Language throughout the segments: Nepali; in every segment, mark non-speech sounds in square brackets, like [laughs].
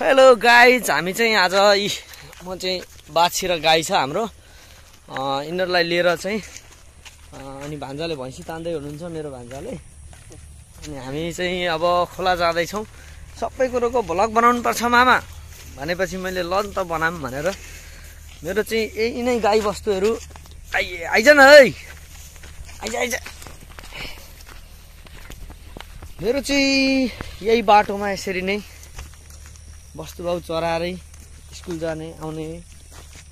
हेलो गाइज हामी चाहिँ आज म चाहिँ बाछी र गाई छ हाम्रो। यिनीहरूलाई लिएर चाहिँ अनि भान्जाले भैँसी तान्दै हुनुहुन्छ मेरो भान्जाले। अनि हामी चाहिँ अब खोला जाँदैछौँ। सबै कुरोको भ्लग बनाउनु पर्छ मामा। भनेपछि मैले ल त बनाऊँ भनेर। मेरो चाहिँ यही नै गाई बस्तुहरू आइ आइज न है। आइज आइज। मेरो चाहिँ यही बाटोमा यसरी नै बस्तुभाउ चराएरै स्कुल जाने आउने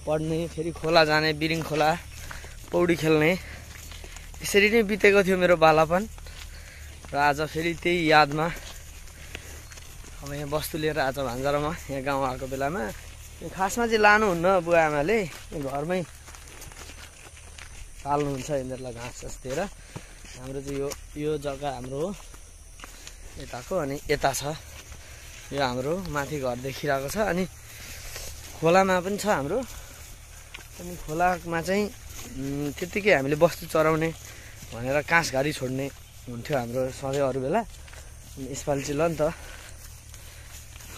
पढ्ने फेरि खोला जाने बिरिङ खोला पौडी खेल्ने। यसरी नै बितेको थियो मेरो बालापन। र आज फेरि त्यही यादमा अब यहाँ वस्तु लिएर आज भान्जारोमा यहाँ गाउँ आएको बेलामा। खासमा चाहिँ लानुहुन्न बुवा आमाले। घरमै पाल्नुहुन्छ यिनीहरूलाई घाँस दिएर। हाम्रो चाहिँ यो यो जग्गा हाम्रो हो। यताको अनि यता छ। यो हाम्रो माथि घर देखिरहेको छ अनि खोलामा पनि छ हाम्रो। अनि खोलामा चाहिँ त्यत्तिकै हामीले बस्तु चराउने भनेर काँसघारी छोड्ने हुन्थ्यो हाम्रो सधैँ अरू बेला। अनि यसपालि चाहिँ ल नि त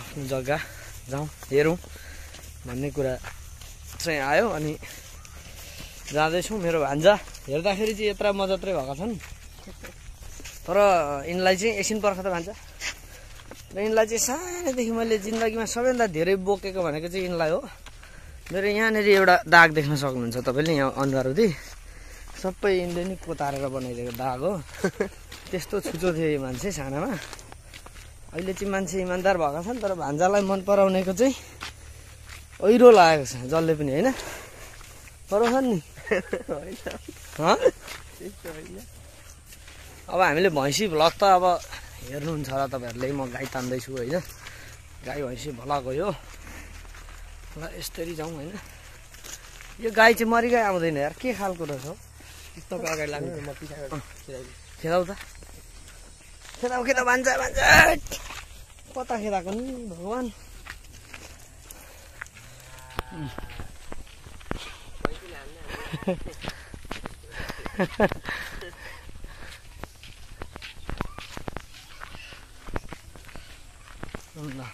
आफ्नो जग्गा जाउँ हेरौँ भन्ने कुरा चाहिँ आयो। अनि जाँदैछौँ मेरो भान्जा। हेर्दाखेरि चाहिँ यत्र मजत्रै भएका छन्। तर यिनलाई चाहिँ एकछिन पर्ख त भान्जा। र यिनलाई चाहिँ सानैदेखि मैले जिन्दगीमा सबैभन्दा धेरै बोकेको भनेको चाहिँ यिनलाई हो। मेरो यहाँनिर एउटा दाग देख्न सक्नुहुन्छ तपाईँले यहाँ अनुहारहुँदी सबै यिनले नै कोतारेर बनाइदिएको दाग हो। [laughs] त्यस्तो छुचो थियो यो मान्छे सानामा। अहिले चाहिँ मान्छे इमान्दार भएका छन् तर भान्जालाई मन पराउनेको चाहिँ ओहिरो लागेको छ जसले पनि होइन। पराउँछन् नि? [laughs] अब हामीले भैँसी भ्लग त अब हेर्नुहुन्छ होला तपाईँहरूले म गाई तान्दैछु होइन। गाई भैँसी भ्लग हो यो। ल यसरी जाउँ होइन। यो गाई चाहिँ मरिगाई आउँदैन यार के खालको रहेछ हौ? तपाईँ अगाडि लाग्नु म पछाडि खेदाउ। त। खेदाउ खेदाउ भान्छ भान्छ कता खेदाएको नि भगवान् [laughs] ल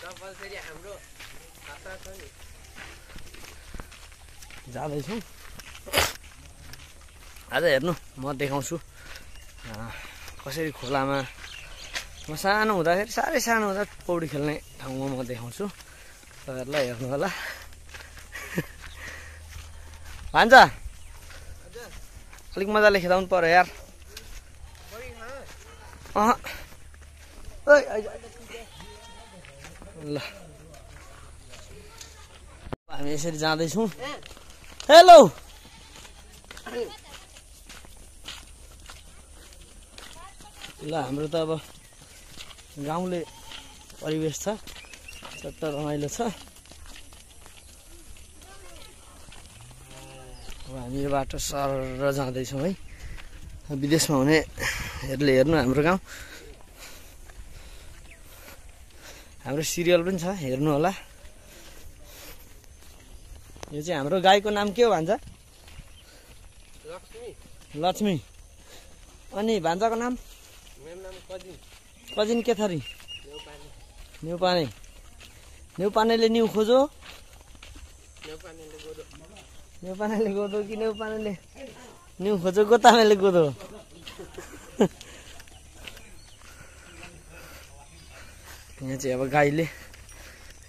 कम्पलसरी हाम्रो खाता छ नि जाँदैछौँ आज हेर्नु म देखाउँछु। कसरी खोलामा म सानो हुँदाखेरि साह्रै सानो हुँदा पौडी खेल्ने ठाउँमा म देखाउँछु। तपाईँहरूलाई हेर्नु होला। भान्छ अलिक मजाले खेदाउनु पऱ्यो यार। ल। हामी यसरी जाँदैछौँ। हेलो ल हाम्रो त अब गाउँले परिवेश छ चट्ट रमाइलो छ। अब हामी यो बाटो सर जाँदैछौँ है। विदेशमा हुनेहरूले हेर्नु हाम्रो गाउँ। हाम्रो सिरियल पनि छ हेर्नु होला। यो चाहिँ हाम्रो गाईको नाम के हो भन्छ लक्ष्मी। लक्ष्मी। अनि भान्जाको नाम? मेरो नाम कजिन। कजिन केथरी नेपाली न्युपाने। न्युपानेले न्यु खोजो गोदो। न्युपानेले गोदो कि न्युपानेले न्यु खोजो गोतामेले गोदो। यहाँ चाहिँ अब गाईले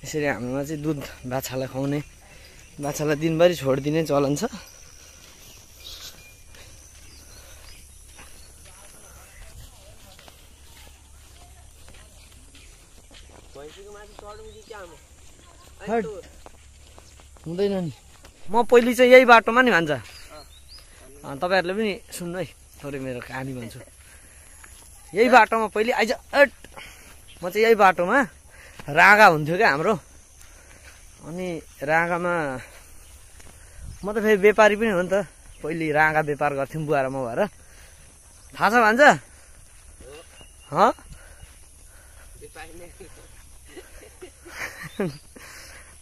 यसरी हाम्रोमा चाहिँ दुध बाछालाई खुवाउने बाछालाई दिनभरि छोडिदिने चलन छ। हुँदैन नि। म पहिले चाहिँ यही बाटोमा नि भन्छ तपाईँहरूले पनि सुन्नु है। थोरै मेरो कहानी भन्छु। यही बाटोमा पहिले आइज अट म चाहिँ यही बाटोमा राँगा हुन्थ्यो क्या हाम्रो। अनि राँगामा म त फेरि व्यापारी पनि हो नि त। पहिले राँगा व्यापार गर्थ्यौँ बुवा र म भएर। थाहा छ भन्छ हँ?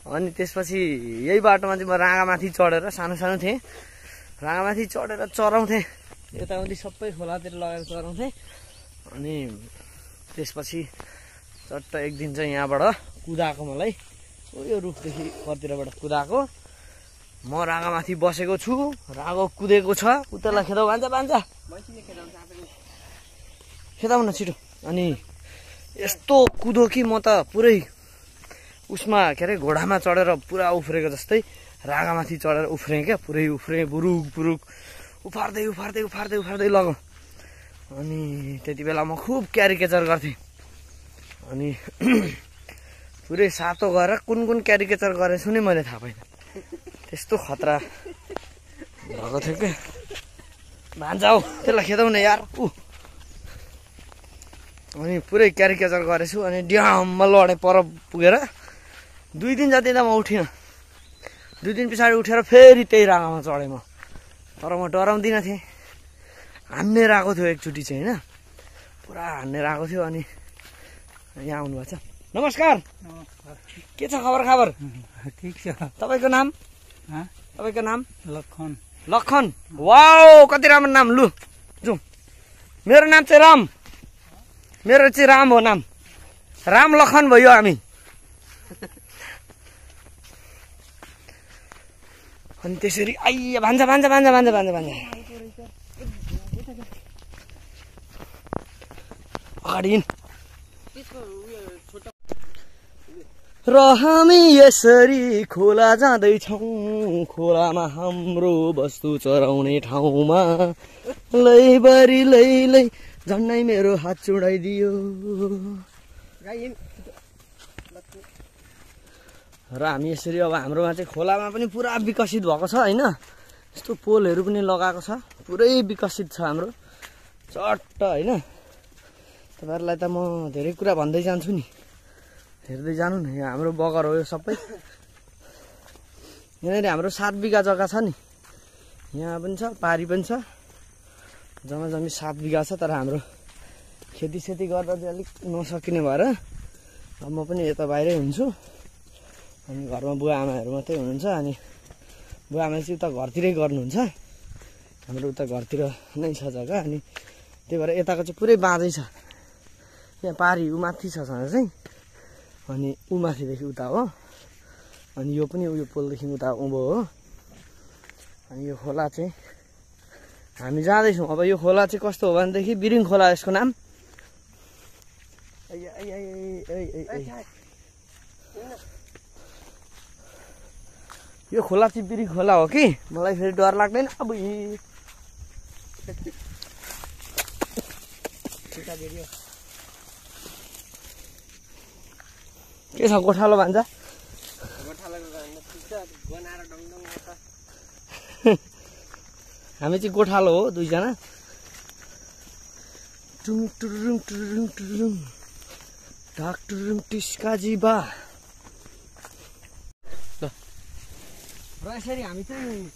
अनि त्यसपछि यही बाटोमा चाहिँ म राँगामाथि चढेर सानो सानो थिएँ। राँगामाथि चढेर चराउँथेँ यताउति सबै खोलातिर लगेर चराउँथेँ अनि त्यसपछि चट्ट एक दिन चाहिँ यहाँबाट कुदाएको मलाई। यो रुखदेखि परतिरबाट कुदाएको। म रागामाथि बसेको छु रागो कुदेको छ। उतालाई खेदाउ भान्जा भान्जा। खेदाउ न छिटो। अनि यस्तो कुदो कि म त पुरै उसमा के अरे घोडामा चढेर पुरा उफ्रेको जस्तै रागामाथि चढेर उफ्रेँ क्या। पुरै उफ्रेँ बुरुक बुरुक। उफार्दै उफार्दै उफार्दै उफार्दै लगाउँ अनि त्यति बेला म खुब क्यारिकेचर गर्थेँ। अनि [clears throat] पुरै सातो गएर कुन कुन क्यारिकेचर गरेछु नै मैले थाहा पाइनँ त्यस्तो खतरा भएको थियो क्या भान्जा हौ त्यसलाई खेदाउ न यार। ऊ अनि पुरै क्यारिकेचर गरेछु अनि ड्याम्म लडेँ पर पुगेर दुई दिन जति त म उठिनँ दुई दिन पछाडि उठेर फेरि त्यही रागामा चढेँ म। तर म डराउँदिनँ थिएँ। हान्नेर आएको थियो एकचोटि चाहिँ होइन। पुरा हान्नेर आएको थियो अनि यहाँ आउनुभएको छ। नमस्कार। के छ खबर खबर? ठिक छ। तपाईँको नाम? हँ? तपाईँको नाम? लखन। लखन। वाउ कति राम्रो नाम लु। जाउँ। मेरो नाम चाहिँ राम। मेरो चाहिँ राम हो नाम। राम लखन भयो हामी। अनि त्यसरी आइया भान्जा भान्जा भान्जा भान्जा भान्जा भान्जा। अगाडि हिँड। त्यसको उयो छोटो र हामी यसरी खोला जाँदैछौँ। खोलामा हाम्रो वस्तु चराउने ठाउँमा। लैबरी लै लै झन्डै मेरो हात चुडाइदियो। र हामी यसरी अब हाम्रोमा चाहिँ खोलामा पनि पुरा विकसित भएको छ होइन? यस्तो पोलहरू पनि लगाएको छ। पुरै विकसित छ हाम्रो। चट्ट होइन? तपाईँहरूलाई त म धेरै कुरा भन्दै जान्छु नि। हेर्दै जानु न यहाँ हाम्रो बगर हो यो सबै। यहाँनिर हाम्रो सात बिघा जग्गा छ नि। यहाँ पनि छ पारी पनि छ। जम्मा जम्मी सात बिघा छ तर हाम्रो खेतीसेती गर्दा चाहिँ अलिक नसकिने भएर अब म पनि यता बाहिरै हुन्छु। अनि घरमा बुवा आमाहरू मात्रै हुनुहुन्छ अनि बुवा आमा चाहिँ उता घरतिरै गर्नुहुन्छ। हाम्रो उता घरतिर नै छ जग्गा अनि त्यही भएर यताको चाहिँ पुरै बाँझै छ। यहाँ पारी ऊ माथि छ चाहिँ। अनि ऊ माथिदेखि उता हो। अनि यो पनि उयो पोलदेखि उता उँभो हो। अनि यो खोला चाहिँ हामी जाँदैछौँ। अब यो खोला चाहिँ कस्तो हो भनेदेखि बिरिङ खोला यसको नाम। यो खोला चाहिँ बिरी खोला हो कि? मलाई फेरि डर लाग्दैन। अब यी के छ गोठालो गर्छ हामी चाहिँ गोठालो हो दुईजना। टुङ टुरुङ टुरुङ टुरुङ ढाक टुरुङ टिस्काजी बा। र यसरी हामी चाहिँ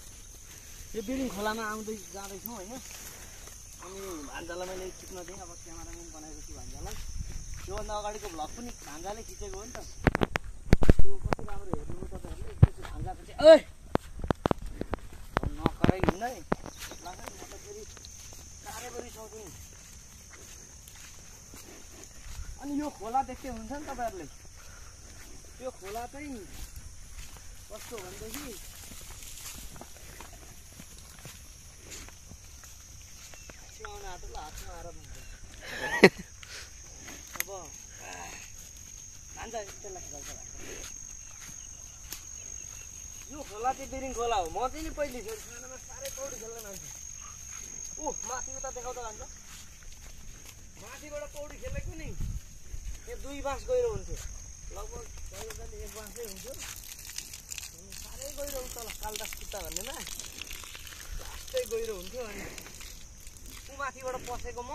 यो बिरिङ खोलामा आउँदै जाँदैछौँ होइन? अनि भान्जालाई मैले खिच्न दिएँ अब क्यामेराम्यान बनाएको छु भान्जालाई। योभन्दा अगाडिको भ्लग पनि भान्जाले खिचेको हो नि त। त्यो कति राम्रो हेर्नु तपाईँहरूले त्यो भान्जाको चाहिँ ओइ नकराइ हिँड्न है लाग्छ नि, म त फेरि साह्रै रिसाउँछु नि अनि यो खोला देख्दै हुन्छ नि तपाईँहरूले। त्यो खोला चाहिँ कस्तो भनेदेखि हातमा आएर [laughs] हुन्छ। अब भान्जा यो खोला चाहिँ बिरिङ खोला हो। म चाहिँ नि पहिले फेरि सानोमा साह्रै पौडी खेल्न जान्थेँ ऊ माथि उता देखाउँदा जान्छ माथिबाट पौडी खेलेको नि यहाँ दुई बाँस गहिरो हुन्थ्यो लगभग कहिले एक बाँसै हुन्थ्यो। साह्रै गहिरो तल कालदास खुट्टा भन्नेमा लास्टै गहिरो हुन्थ्यो अनि। ऊ माथिबाट पसेको म।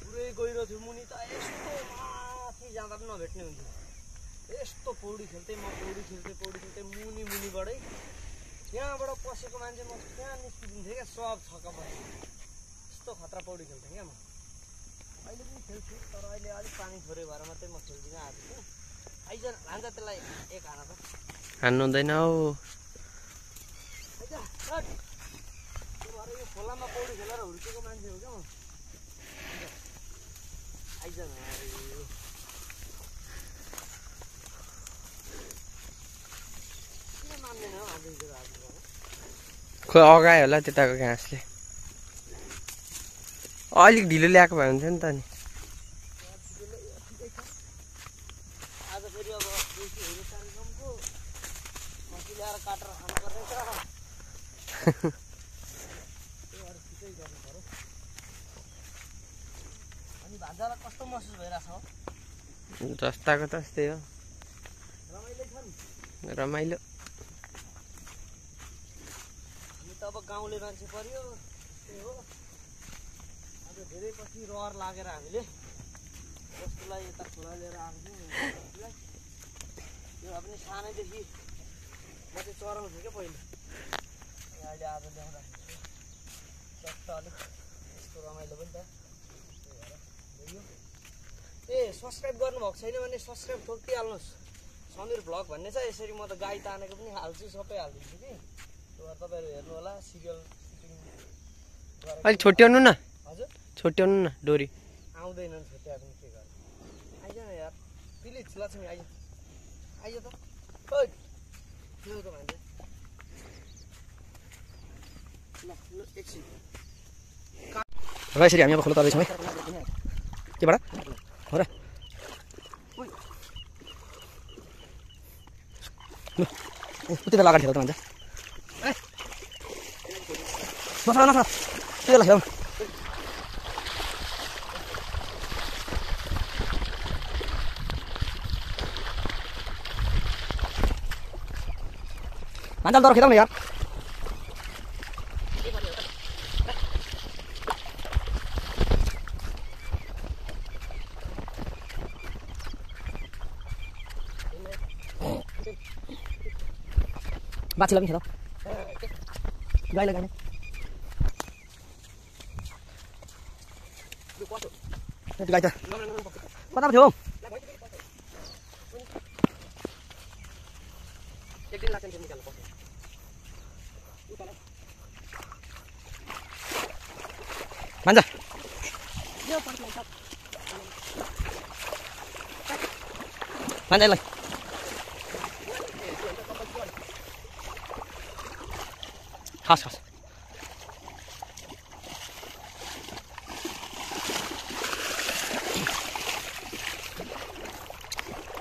पुरै गहिरो थियो मुनि त यस्तो जाँदा पनि नभेट्ने हुन्थ्यो यस्तो पौडी खेल्थेँ म पौडी खेल्थेँ पौडी खेल्थेँ मुनि मुनिबाटै। त्यहाँबाट पसेको मान्छे म त्यहाँ निस्किदिन्थेँ क्या सब छक्क पऱ्यो यस्तो खतरा पौडी खेल्थेँ क्या म। अहिले पनि खेल्छु तर अहिले अलिक पानी छोऱ्यो भएर मात्रै म खेल्दिनँ आज चाहिँ। आइज लान्छ त्यसलाई। एक हाना त। हान्नु हुँदैन हौ यो खोलामा पौडी खेलेर हुर्केको मान्छे हो क्या म। आइज न अरे। खोइ अगायो होला त्यताको घाँसले। अलिक ढिलो ल्याएको भए हुन्थ्यो नि त नि। आज फेरि अब देउसीहरू अब गाउँले मान्छे पर्यो त्यही हो। आज धेरै पछि रहर लागेर हामीले वस्तुलाई यता खोला लिएर आएको। त्यो पनि सानैदेखि म चाहिँ चराउँथेँ क्या पहिला? अहिले आज ल्याउँदाखेरि चट्ट अलिक यस्तो रमाइलो पनि त ए सब्सक्राइब गर्नुभएको छैन भने सब्सक्राइब ठोकिहाल्नुहोस् समीर भ्लग भन्ने छ यसरी म त गाई तानेको पनि हाल्छु सबै हालिदिन्छु कि? तपाईँहरू हेर्नु होला सिरियल अलिक छोट्याउनु न। हजुर। छोट्याउनु न डोरी। आउँदैनन् छुट्याएर पनि के गर्नु? आइज न यार प्लिज लक्ष्मी आइज। आइज त। ओइ ल्याउ त भान्जा। ल ल एकछिन र यसरी हामी अब खोलो तर्दैछौँ है। केबाट हो र। उति त लगाएर खेल त भन्छ नत्र नत्र त्यही बेला खेलौँ भान्जाल तर खेलौँ न यार बाछीलाई पनि खेलौँ गाई लगाउने त्यो गाई त कता पो थियो हौ एकदिन लाग्छ नि निकाल्नु पर्छ भान्जा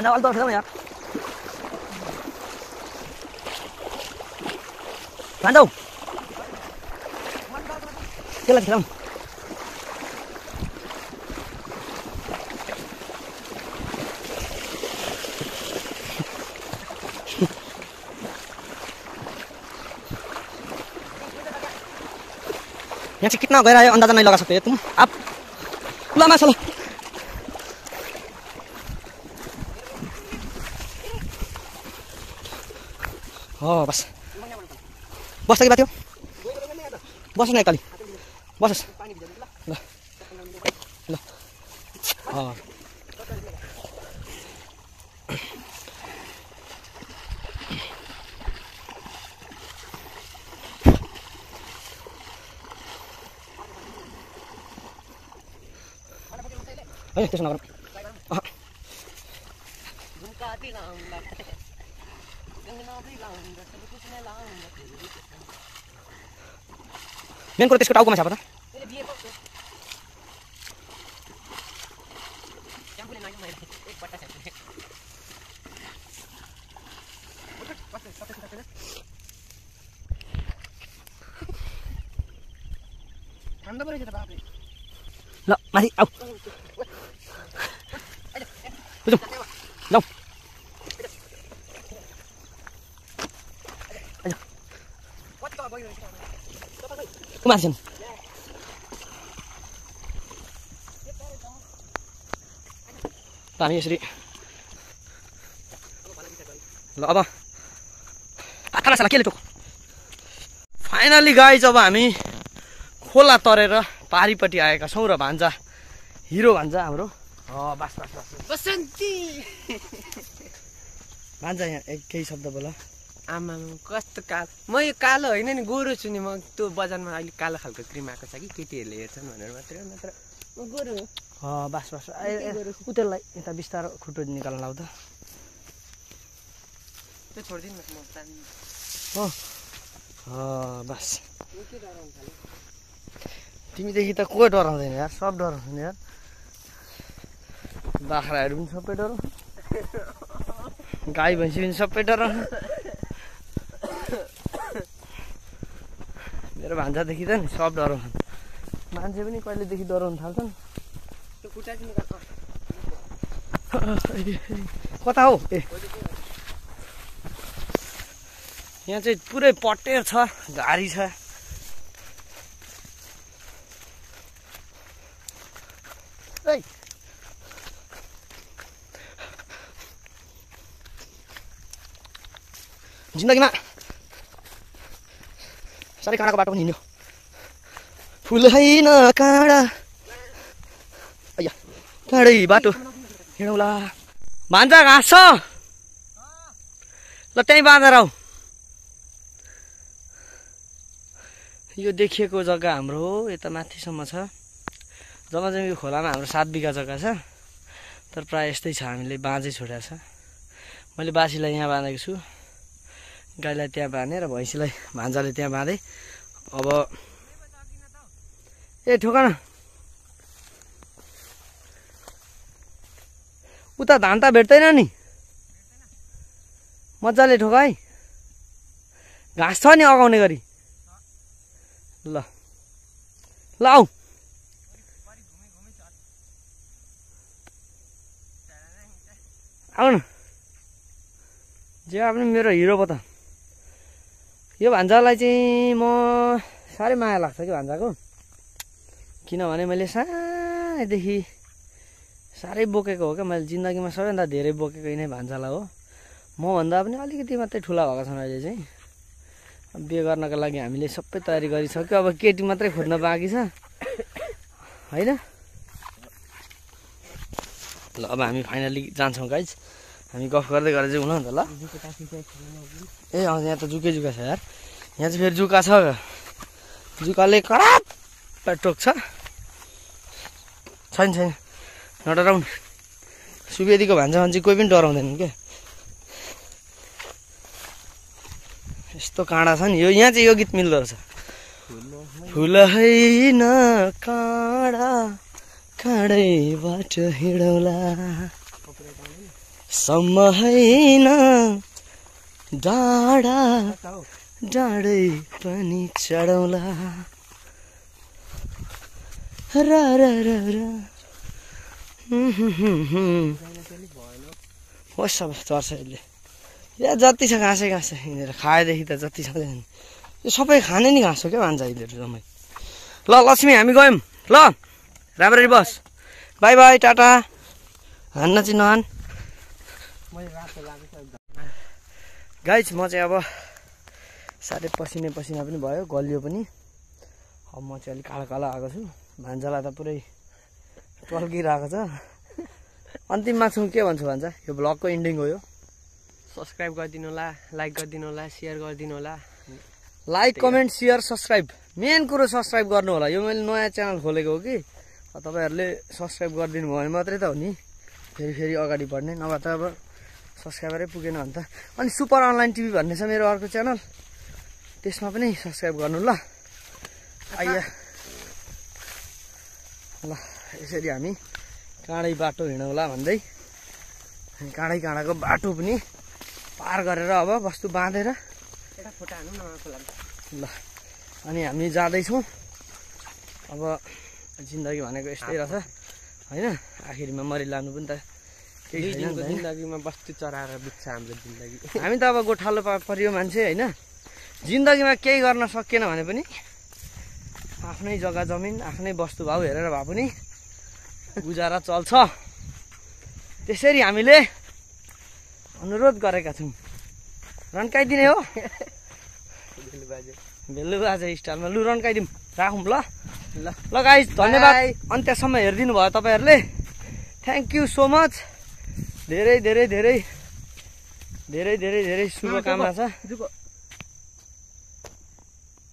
भान्जा अलि त खेलौँ यार। भान्जा हौ त्यसलाई खेलौँ यहाँ चाहिँ कितना गएर आयो अन्दाजा नहीं लगा सकते तुम। आप ला माछा हो बस बस्दा कि बात बस न एकताली बस ल ल अँ है त्यसो नगरौँ अहँ, झुम्का पनि लाउँदा गङ्गना पनि लाउँदा सब कुछ नै लाउँदा मेन कुरो त्यसको टाउकोमा छाप त त्यसले बिहे पो च्याम्पुले नाग्यो मैले एकपल्ट च्याम्पुले ठन्डा पो रहेछ त बाबु ल माथि आऊ बुझौँ जाउँ ऊ माथि छन् हामी यसरी ल अब हातमा साला केले टोक फाइनली गाई जब हामी खोला तरेर पारिपट्टि आएका छौँ र भान्जा हिरो भान्जा हाम्रो। बास बास बास। बसन्ती। भान्जा यहाँ एक केही शब्द बोल। आमा कस्तो कालो। म यो कालो होइन नि गोरो छु नि म। त्यो बजारमा अहिले कालो खालको क्रिम आएको छ कि केटीहरूले हेर्छन् भनेर मात्र नत्र। म गोरो। बास बास। ए, ए, उ त्यसलाई यता बिस्तारो खुट्टो निकाल्न लाउ त। त्यो छोडिदिनु न म। हो बास। तिमीदेखि त को डराउँदैन यार सब डराउँछन् यार। बाख्राहरू पनि सबै डराउँछ गाई भैँसी पनि सबै डराउँछ मेरो भान्जादेखि त नि सब डराउँछन्। मान्छे पनि कहिलेदेखि डराउनु थाल्छन्? त्यो कता हो? ए। यहाँ चाहिँ पुरै पटेर छ घारी छ। जिन्दगीमा साह्रै काँडाको बाटो पनि हिँड्यो। फुल होइन काँडा। काँडै बाटो। हिँडौँला। भान्जा घाँस छ। ल त्यहीँ बाँधेर आऊ यो देखिएको जग्गा हाम्रो हो यता माथिसम्म छ। जम्मा खोलामा हाम्रो सात बिघा जग्गा छ। तर प्रायः यस्तै छ हामीले बाँझै छोडेको छ। मैले बासीलाई यहाँ बाँधेको छु। गाईलाई त्यहाँ बाँधेँ र भैँसीलाई भान्जाले त्यहाँ बाँधेँ। अब ए ठोक न उता धान त भेट्दैन नि। मजाले ठोक है। घाँस छ नि अगाउने गरी। ल। ल आऊ। आऊ न। जे पनि मेरो हिरो पो त। यो भान्जालाई चाहिँ म साह्रै माया लाग्छ कि भान्जाको। किनभने मैले सानैदेखि साह्रै बोकेको हो क्या। मैले जिन्दगीमा सबैभन्दा धेरै बोकेको यिनै भान्जालाई हो। मभन्दा पनि अलिकति मात्रै ठुला भएको छन् अहिले चाहिँ। बिहे गर्नको लागि हामीले सबै तयारी गरिसक्यो। अब केटी मात्रै खोज्न बाँकी छ। होइन? ल अब हामी फाइनली जान्छौँ गाइज हामी गफ गर्दै गरेर हुन नि त ल। ए अँ यहाँ त जुकै जुका छ यार। यहाँ चाहिँ फेरि जुका छ। जुकाले कराप टोक्छ छैन छैन। नडराउनु सुवेदीको भान्जा मान्छे कोही पनि डराउँदैन क्या यस्तो काँडा छ नि। यो यहाँ चाहिँ यो गीत मिल्दो रहेछ। फुल होइन काँडा काँडैबाट हिँडौला। सम्म होइन डाँडा डाँडै पनि चढौला। र होस् अब चर्छ यसले या जति छ घाँसै घाँसै। हिँडेर खाएदेखि त जति छ यो सबै खाने नि घाँस हो क्या भान्जा यिनीहरू जम्मै। ल लक्ष्मी हामी गयौँ। ल राम्ररी बस। By by Tata. हान्न चाहिँ नहान गाइज म चाहिँ अब साह्रै पसिने पसिना पनि भयो गलियो पनि। अब म चाहिँ अलिक कालो कालो आएको छु। भान्जालाई त पुरै टल्किरहेको छ। अन्तिममा छु के भन्छु भन्छ यो भ्लगको इन्डिङ हो यो। सब्सक्राइब गरिदिनु होला लाइक गरिदिनु होला सेयर गरिदिनु होला like comment share subscribe main कुरो सब्सक्राइब गर्नु होला। यो मैले नयाँ च्यानल खोलेको हो कि। तपाईँहरूले सब्सक्राइब गरिदिनु भयो भने मात्रै त हो नि। फेरि फेरि अगाडि बढ्ने। नभए त अब सब्सक्राइबरै पुगेन भने त अनि सुपर अनलाइन टिभी भन्ने छ मेरो अर्को च्यानल। त्यसमा पनि सब्सक्राइब गर्नु ल। आइया। ल यसरी हामी काँडै बाटो हिँडौँला भन्दै। काँडै काँडाको बाटो पनि पार गरेर अब वस्तु बाँधेर। ल अनि हामी जाँदैछौँ। अब जिन्दगी भनेको यस्तै रहेछ। होइन आखिरमा मरिलानु पनि त केही दिनको? जिन्दगीमा बस्ती चराएर बित्छ हाम्रो जिन्दगी। [laughs] हामी त अब गोठालो परियो मान्छे होइन। जिन्दगीमा केही गर्न सकिएन भने पनि आफ्नै जग्गा जमिन आफ्नै वस्तु भाउ हेरेर भए पनि गुजारा चल्छ। त्यसरी हामीले अनुरोध गरेका छौँ। रन्काइदिने हो। भेलु बाजे स्टाइलमा लु रन्काइदिउँ राखौँ ल। ल। ल गाइस धन्यवाद। अन्त्यसम्म हेरिदिनु भयो तपाईँहरूले। थ्याङ्क यू सो मच धेरै धेरै धेरै धेरै धेरै धेरै शुभकामना छ। जुको।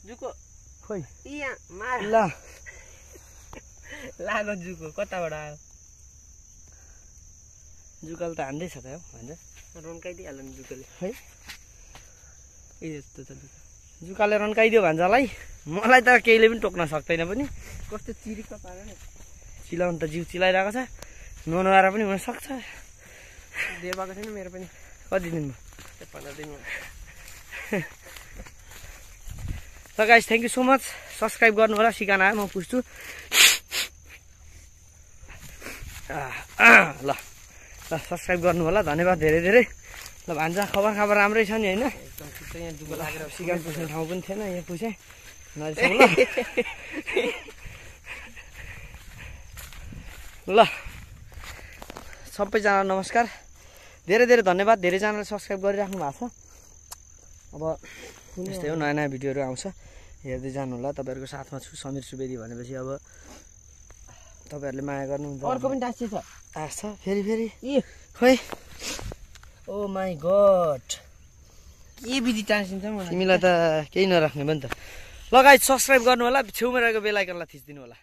जुको। खोइ। ल। लाग जुको कताबाट आयो? जुकाल त हान्दैछ त हो भन्छ। रन्काइदिइहाल्यो नि जुकोले। है ए यस्तो त जुको। जुकाले रन्काइदियो भान्जालाई मलाई त केहीले पनि टोक्न सक्दैन पनि। कस्तो चिरिक्क पार नि चिलाउनु त जिउ चिलाइरहेको छ। नुहाएर पनि हुनसक्छ। दिएर भएको छैन मेरो पनि। कति दिनमा पन्ध्र दिनमा ल guys thank you so much subscribe गर्नु होला सिकान आयो म पुग्छु। ल। ल सब्सक्राइब गर्नु होला धन्यवाद धेरै धेरै। ल भान्जा खबर खबर राम्रै छ नि होइन? यहाँ जुको लागेर सिकान पुग्ने ठाउँ पनि थिएन यहाँ ल। [laughs] ल। सबैजना नमस्कार। धेरै धेरै धन्यवाद धेरैजनाले सब्सक्राइब गरिराख्नु भएको छ। अब यस्तै हो नयाँ नयाँ भिडियोहरू आउँछ। हेर्दै जानु होला तपाईँहरूको साथमा छु समीर सुवेदी भनेपछि अब तपाईँहरूले माया गर्नुहुन्छ। अर्को पनि डाँसी छ। आएको छ फेरि? फेरि खोइ। Oh my god. के विधि टाँसिन्छ मलाई? तिमीलाई त केही नराख्ने पनि त। लगायत सब्सक्राइब गर्नु होला छेउमा रहेको बेलायकनलाई थिचिदिनु होला